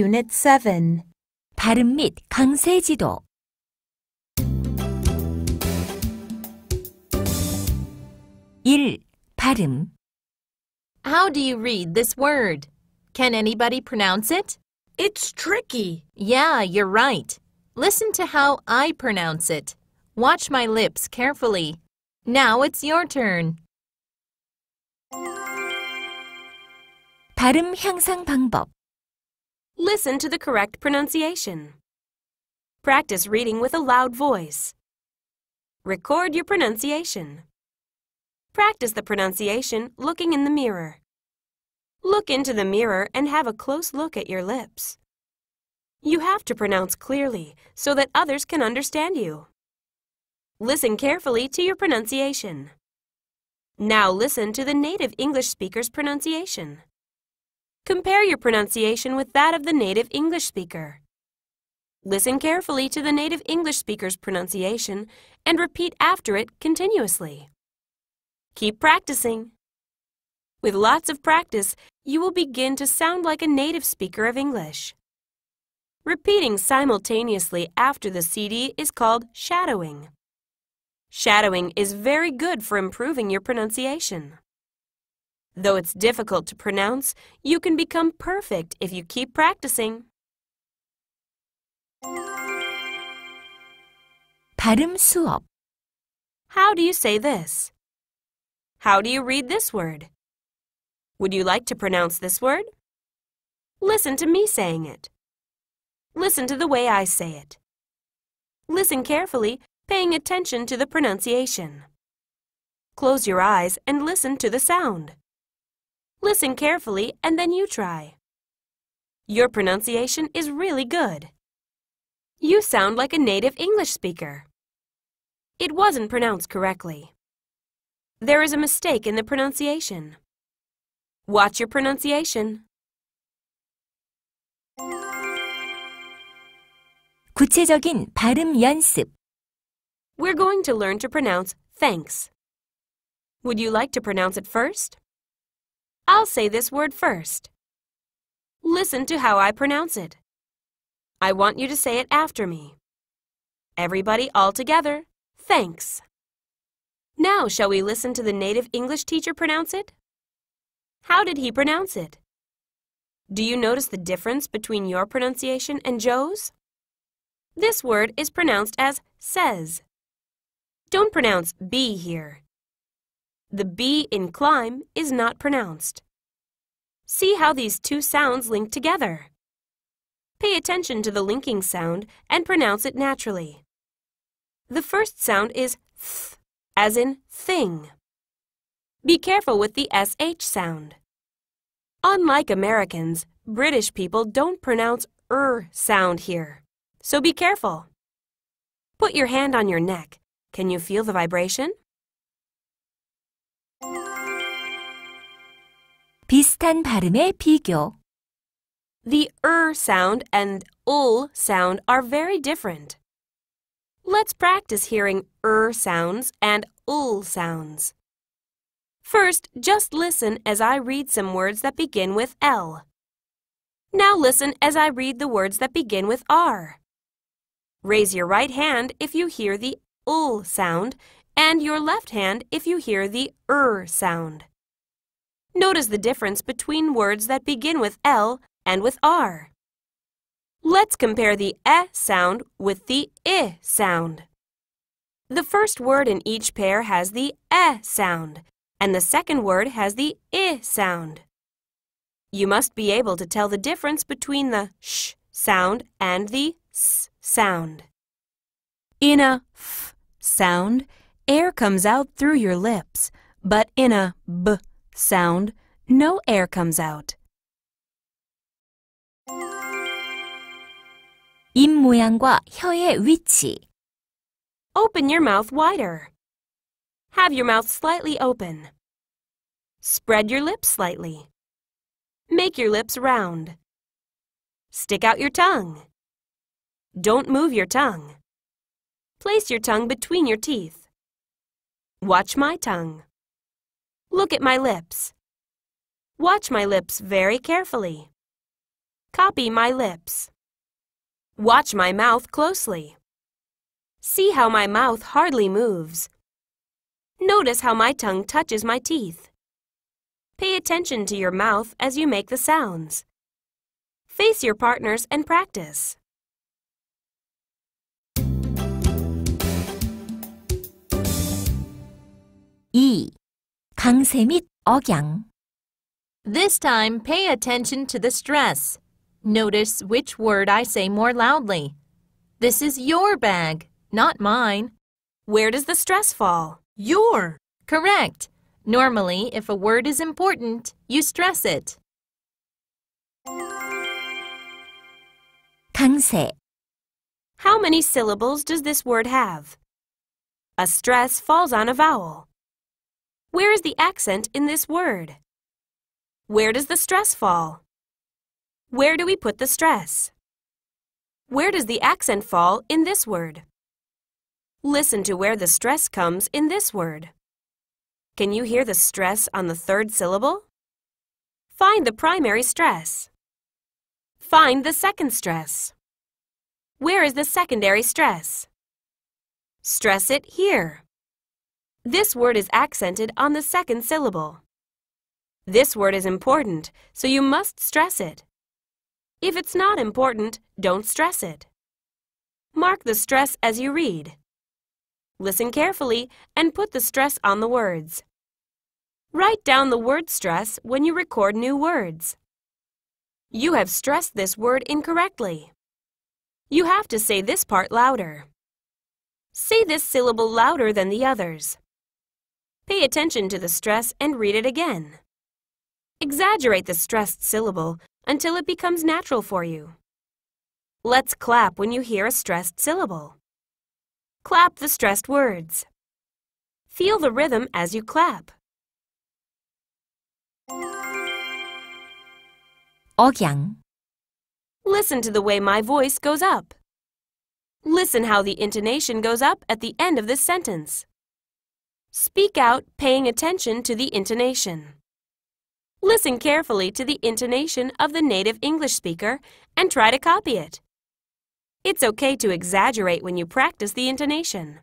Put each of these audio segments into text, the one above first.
Unit 7. 발음 및 강세 지도. 1. 발음. How do you read this word? Can anybody pronounce it? It's tricky. Yeah, you're right. Listen to how I pronounce it. Watch my lips carefully. Now it's your turn. 발음 향상 방법. Listen to the correct pronunciation. Practice reading with a loud voice. Record your pronunciation. Practice the pronunciation looking in the mirror. Look into the mirror and have a close look at your lips. You have to pronounce clearly so that others can understand you. Listen carefully to your pronunciation. Now listen to the native English speaker's pronunciation. Compare your pronunciation with that of the native English speaker. Listen carefully to the native English speaker's pronunciation and repeat after it continuously. Keep practicing. With lots of practice, you will begin to sound like a native speaker of English. Repeating simultaneously after the CD is called shadowing. Shadowing is very good for improving your pronunciation. Though it's difficult to pronounce, you can become perfect if you keep practicing. 발음 수업. How do you say this? How do you read this word? Would you like to pronounce this word? Listen to me saying it. Listen to the way I say it. Listen carefully, paying attention to the pronunciation. Close your eyes and listen to the sound. Listen carefully and then you try. Your pronunciation is really good. You sound like a native English speaker. It wasn't pronounced correctly. There is a mistake in the pronunciation. Watch your pronunciation. 구체적인 발음 연습. We're going to learn to pronounce thanks. Would you like to pronounce it first? I'll say this word first. Listen to how I pronounce it. I want you to say it after me. Everybody all together, thanks. Now, shall we listen to the native English teacher pronounce it? How did he pronounce it? Do you notice the difference between your pronunciation and Joe's? This word is pronounced as says. Don't pronounce B here. The B in climb is not pronounced. See how these two sounds link together. Pay attention to the linking sound and pronounce it naturally. The first sound is th, as in thing. Be careful with the sh sound. Unlike Americans, British people don't pronounce er sound here, so be careful. Put your hand on your neck. Can you feel the vibration? 비슷한 발음의 비교. The er sound and ul sound are very different. Let's practice hearing er sounds and ul sounds. First, just listen as I read some words that begin with L. Now listen as I read the words that begin with R. Raise your right hand if you hear the ul sound and your left hand if you hear the er sound. Notice the difference between words that begin with L and with R. Let's compare the e sound with the i sound. The first word in each pair has the e sound, and the second word has the i sound. You must be able to tell the difference between the sh sound and the s sound. In a f sound, air comes out through your lips, but in a b sound, no air comes out. 입 모양과 혀의 위치. Open your mouth wider. Have your mouth slightly open. Spread your lips slightly. Make your lips round. Stick out your tongue. Don't move your tongue. Place your tongue between your teeth. Watch my tongue. Look at my lips. Watch my lips very carefully. Copy my lips. Watch my mouth closely. See how my mouth hardly moves. Notice how my tongue touches my teeth. Pay attention to your mouth as you make the sounds. Face your partners and practice. 이 강세 및 억양 This time, pay attention to the stress. Notice which word I say more loudly. This is your bag, not mine. Where does the stress fall? Your. Correct. Normally, if a word is important, you stress it. 강세 How many syllables does this word have? A stress falls on a vowel. Where is the accent in this word? Where does the stress fall? Where do we put the stress? Where does the accent fall in this word? Listen to where the stress comes in this word. Can you hear the stress on the third syllable? Find the primary stress. Find the second stress. Where is the secondary stress? Stress it here. This word is accented on the second syllable. This word is important, so you must stress it. If it's not important, don't stress it. Mark the stress as you read. Listen carefully and put the stress on the words. Write down the word stress when you record new words. You have stressed this word incorrectly. You have to say this part louder. Say this syllable louder than the others. Pay attention to the stress and read it again. Exaggerate the stressed syllable until it becomes natural for you. Let's clap when you hear a stressed syllable. Clap the stressed words. Feel the rhythm as you clap. 억양 Listen to the way my voice goes up. Listen how the intonation goes up at the end of this sentence. Speak out paying attention to the intonation. Listen carefully to the intonation of the native English speaker and try to copy it. It's okay to exaggerate when you practice the intonation.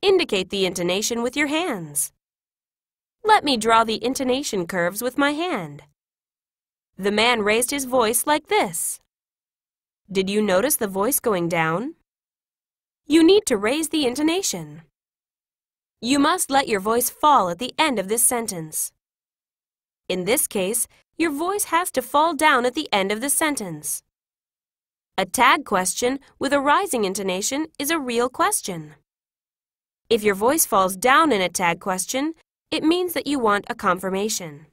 Indicate the intonation with your hands. Let me draw the intonation curves with my hand. The man raised his voice like this. Did you notice the voice going down? You need to raise the intonation. You must let your voice fall at the end of this sentence. In this case, your voice has to fall down at the end of the sentence. A tag question with a rising intonation is a real question. If your voice falls down in a tag question, it means that you want a confirmation.